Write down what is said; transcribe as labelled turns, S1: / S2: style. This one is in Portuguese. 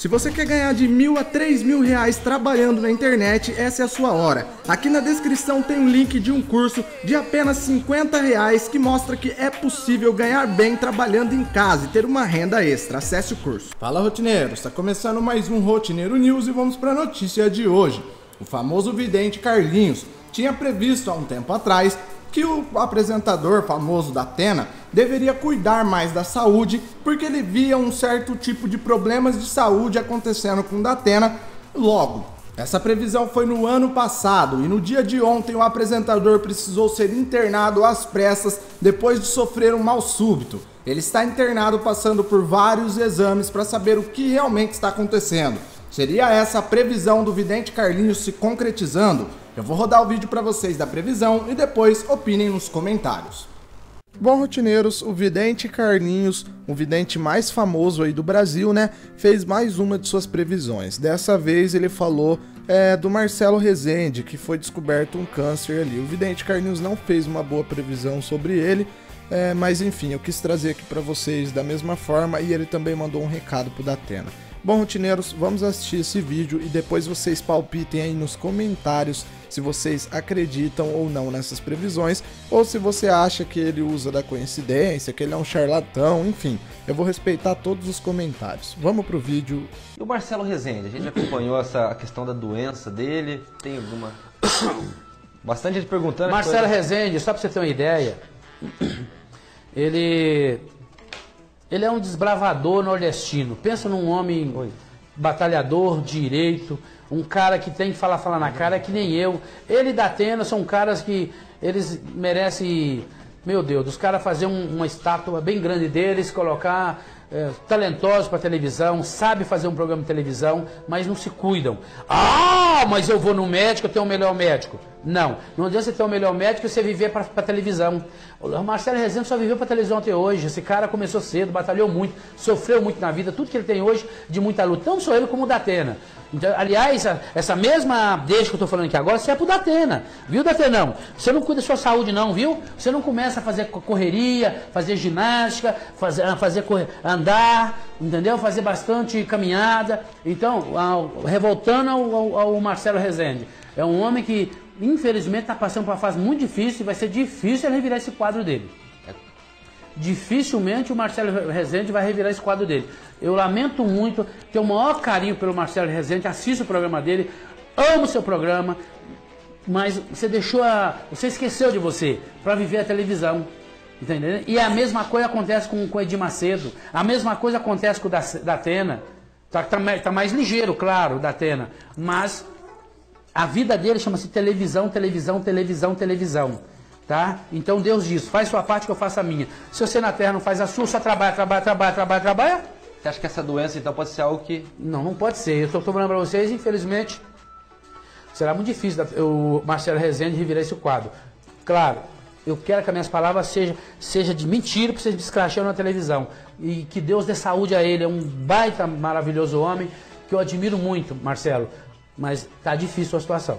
S1: Se você quer ganhar de mil a três mil reais trabalhando na internet, essa é a sua hora. Aqui na descrição tem um link de um curso de apenas 50 reais que mostra que é possível ganhar bem trabalhando em casa e ter uma renda extra. Acesse o curso. Fala rotineiros, está começando mais um Rotineiro News e vamos para a notícia de hoje. O famoso vidente Carlinhos tinha previsto há um tempo atrás que o apresentador famoso da Atena deveria cuidar mais da saúde porque ele via um certo tipo de problemas de saúde acontecendo com Datena logo. Essa previsão foi no ano passado e no dia de ontem o apresentador precisou ser internado às pressas depois de sofrer um mal súbito. Ele está internado passando por vários exames para saber o que realmente está acontecendo. Seria essa a previsão do vidente Carlinhos se concretizando? Eu vou rodar o vídeo para vocês da previsão e depois opinem nos comentários. Bom, rotineiros, o vidente Carlinhos, o vidente mais famoso aí do Brasil, né, fez mais uma de suas previsões. Dessa vez ele falou é, do Marcelo Rezende, que foi descoberto um câncer ali. O vidente Carlinhos não fez uma boa previsão sobre ele, é, mas enfim, eu quis trazer aqui para vocês da mesma forma e ele também mandou um recado pro Datena. Bom, rotineiros, vamos assistir esse vídeo e depois vocês palpitem aí nos comentários se vocês acreditam ou não nessas previsões, ou se você acha que ele usa da coincidência, que ele é um charlatão, enfim. Eu vou respeitar todos os comentários. Vamos pro vídeo.
S2: E o Marcelo Rezende, a gente acompanhou essa questão da doença dele, tem alguma... Bastante gente perguntando...
S3: Marcelo coisa... Rezende, só pra você ter uma ideia, ele ele é um desbravador nordestino. Pensa num homem Oi. Batalhador, direito, um cara que tem que falar, falar na cara, que nem eu. Ele da Atena são caras que eles merecem, meu Deus, os caras fazer um, uma estátua bem grande deles, colocar é, talentosos para televisão, sabe fazer um programa de televisão, mas não se cuidam. Ah, mas eu vou no médico, eu tenho o melhor médico. Não, não adianta você ter o melhor médico e você viver para televisão. O Marcelo Rezende só viveu para televisão até hoje. Esse cara começou cedo, batalhou muito, sofreu muito na vida, tudo que ele tem hoje de muita luta. Não sou ele como o Datena. Então, aliás, essa mesma deixa que eu estou falando aqui agora, você é pro Datena. Viu, Datenão? Você não cuida da sua saúde, não, viu? Você não começa a fazer correria, fazer ginástica, fazer, fazer andar, entendeu? Fazer bastante caminhada. Então, ao, revoltando ao, ao, ao Marcelo Rezende. É um homem que infelizmente está passando por uma fase muito difícil e vai ser difícil ele revirar esse quadro dele. Dificilmente o Marcelo Rezende vai revirar esse quadro dele. Eu lamento muito, tenho o maior carinho pelo Marcelo Rezende, assisto o programa dele, amo seu programa, mas você deixou a. Você esqueceu de você para viver a televisão. Entendeu? E a mesma coisa acontece com, com o Edir Macedo, a mesma coisa acontece com o da, da Atena. Tá, tá, tá mais ligeiro, claro, da Atena, mas a vida dele chama-se televisão, televisão, televisão, televisão. Tá? Então Deus diz, faz sua parte que eu faço a minha. Se você na terra não faz a sua, só trabalha, trabalha, trabalha, trabalha, trabalha.
S2: Você acha que essa doença então pode ser algo que.
S3: Não, não pode ser. Eu estou falando para vocês, infelizmente, será muito difícil o Marcelo Rezende revirar esse quadro. Claro, eu quero que as minhas palavras sejam seja de mentira para vocês descrachando na televisão. E que Deus dê saúde a ele. É um baita maravilhoso homem que eu admiro muito, Marcelo mas tá difícil a situação.